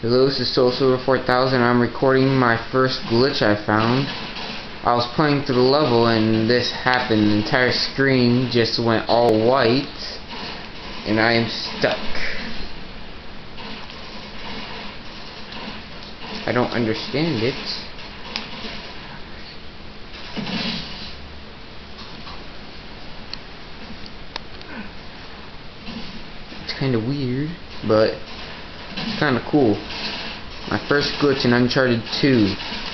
Hello, this is Soul Silver 4000. I'm recording my first glitch I found. I was playing through the level and this happened. The entire screen just went all white and I am stuck. I don't understand it. It's kind of weird, but it's kind of cool. My first glitch in Uncharted 2.